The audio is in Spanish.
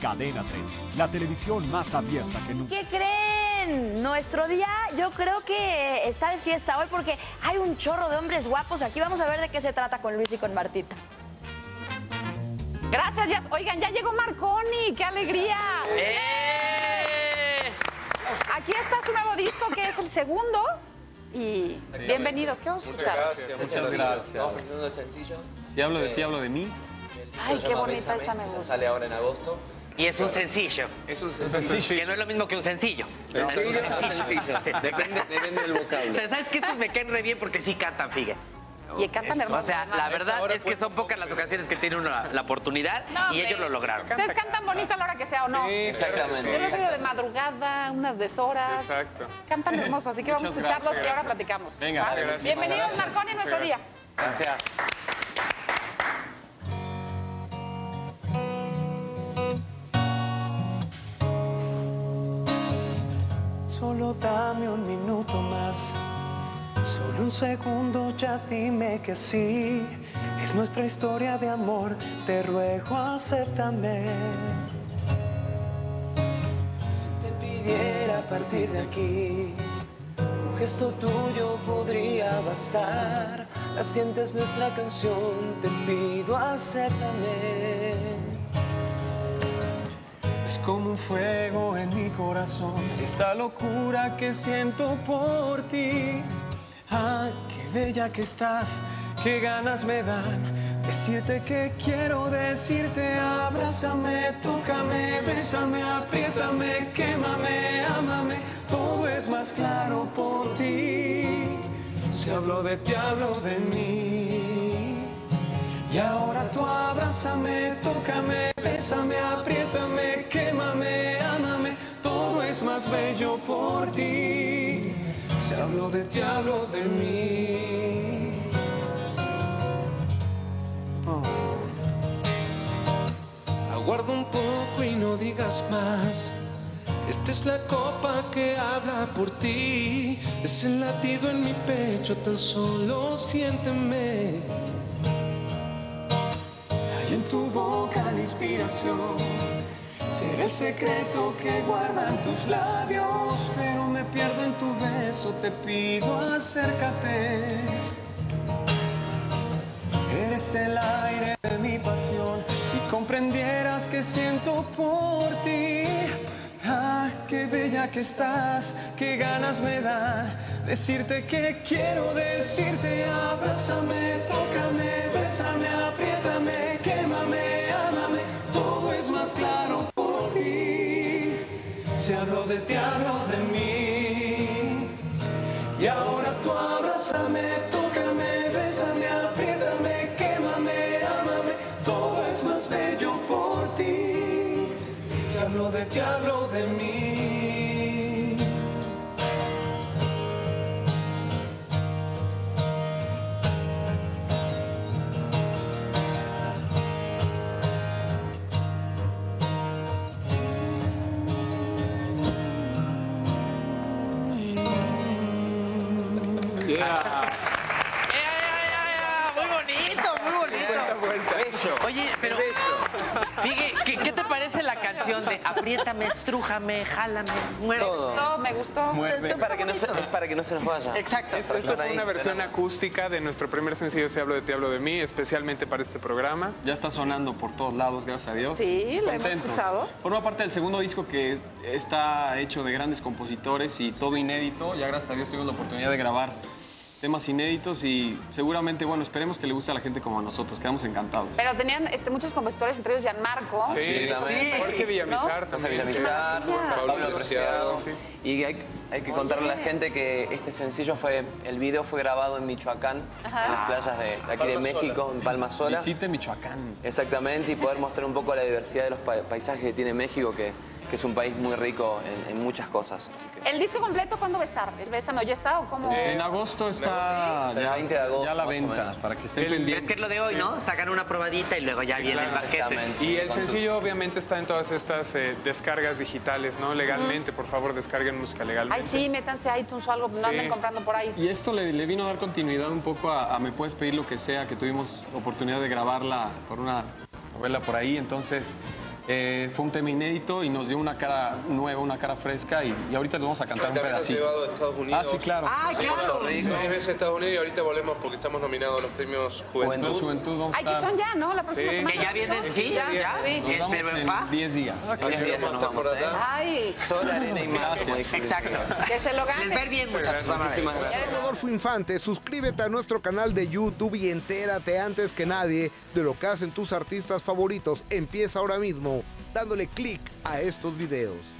Cadena 30, la televisión más abierta que nunca. ¿Qué creen? Nuestro día yo creo que está de fiesta hoy porque hay un chorro de hombres guapos aquí. Vamos a ver de qué se trata con Luis y con Martita. Gracias, Jazz. Oigan, ya llegó Marconi, qué alegría. ¡Eh! Aquí está su nuevo disco, que es el segundo. Y bienvenidos, ¿qué vamos a escuchar? Muchas gracias. El sencillo. Si hablo de ti, hablo de mí. Ay, qué bonita Bésame, esa me gusta. Sale ahora en agosto. Y es un sencillo. Es un sencillo. Que no es lo mismo que un sencillo. Es un Sencillo. Sí. Depende, depende del vocablo. Pero ¿sabes qué? Estos me caen re bien porque sí cantan, fíjate. Y cantan hermoso. O sea, la verdad es que son pocas las ocasiones que tienen uno la, la oportunidad No, y ellos lo lograron. Ustedes cantan bonito a la hora que sea o no. Exactamente. Yo los oigo de madrugada, unas deshoras. Exacto. Cantan hermoso, así que vamos a escucharlos gracias, y ahora platicamos. Venga, gracias. Bienvenidos, Marconi, a nuestro día. Gracias. Solo dame un minuto más, solo un segundo, ya dime que sí. Es nuestra historia de amor, te ruego acéptame. Si te pidiera partir de aquí, un gesto tuyo podría bastar. La sientes nuestra canción, te pido acéptame. Como un fuego en mi corazón, esta locura que siento por ti. Ah, qué bella que estás, qué ganas me dan. Decirte que quiero decirte, abrázame, tócame, bésame, apriétame, quémame, ámame. Todo es más claro por ti. Si hablo de ti, hablo de mí. Y ahora tú abrázame, tócame, bésame, bello por ti. Si hablo de ti, hablo de mí. Oh. Aguarda un poco y no digas más. Esta es la copa que habla por ti. Es el latido en mi pecho, tan solo siénteme. Hay en tu boca la inspiración. Será el secreto que guardan tus labios. Pero me pierdo en tu beso, te pido acércate. Eres el aire de mi pasión. Si comprendieras que siento por ti. Ah, qué bella que estás, qué ganas me da decirte que quiero decirte. Abrázame, tócame, bésame, apriétame, Si hablo de ti, hablo de mí. Y ahora tú abrázame, tócame, bésame, apriétame, quémame, ámame. Todo es más bello por ti. Si hablo de ti, hablo Oye, pero Figue, ¿qué, qué te parece la canción de apriétame, estrújame, jálame, muere? Me gustó, me gustó. Para que, no se, es para que no se nos vaya. Exacto. Esto, esto fue una versión acústica de nuestro primer sencillo, Si hablo de ti, hablo de mí, especialmente para este programa. Ya está sonando por todos lados, gracias a Dios. Sí, lo hemos escuchado. Forma parte del segundo disco que está hecho de grandes compositores y todo inédito. Ya gracias a Dios tuvimos la oportunidad de grabar temas inéditos y seguramente, bueno, esperemos que le guste a la gente como a nosotros. Quedamos encantados. Pero tenían este, muchos compositores, entre ellos Gianmarco. Sí, también. Jorge Villamizar José también. Villamizar, Maravilla. Pablo Preciado. sí. Y hay, hay que contarle a la gente que este sencillo fue, el video fue grabado en Michoacán, en las playas de, de aquí de México, en Palma Sola. Visite Michoacán. Exactamente, y poder mostrar un poco la diversidad de los pa- paisajes que tiene México, que, que es un país muy rico en, en muchas cosas. Así que, ¿El disco completo cuándo va a estar? ¿El Bésame ya está o cómo? En agosto está El ya, 20 de agosto, ya la venta, para que estén El- Pero es pendientes. que es lo de hoy, ¿no? Sacan una probadita y luego ya viene el. Exactamente. Y el sencillo obviamente está en todas estas eh, descargas digitales, ¿no? Legalmente, por favor, descarguen música legalmente. Ay, sí, métanse a iTunes o algo, no anden comprando por ahí. Y esto le, le vino a dar continuidad un poco a, a Me Puedes Pedir Lo Que Sea, que tuvimos oportunidad de grabarla por una novela por ahí. Entonces, Eh, fue un tema inédito y nos dio una cara nueva, una cara fresca y, y ahorita les vamos a cantar un pedacito. llevado a Estados Unidos. Ah, sí, claro. Ah, claro. Tres veces a Estados Unidos y ahorita volvemos porque estamos nominados a los premios Juventud, Juventud. Juventud, vamos a Ay, que estar son ya, ¿no? La próxima Sí. semana. Que ya vienen, sí, Ya, ya. sí. nos en 10 días. Diez días ya nos vamos, ¿eh? Ay, Sol, arena y dijo Exacto. que se lo Les gane. ver bien, muchachos. A. Muchísimas gracias. Rodolfo Infante, suscríbete a nuestro canal de YouTube y entérate antes que nadie de lo que hacen tus artistas favoritos. Empieza ahora mismo dándole clic a estos videos.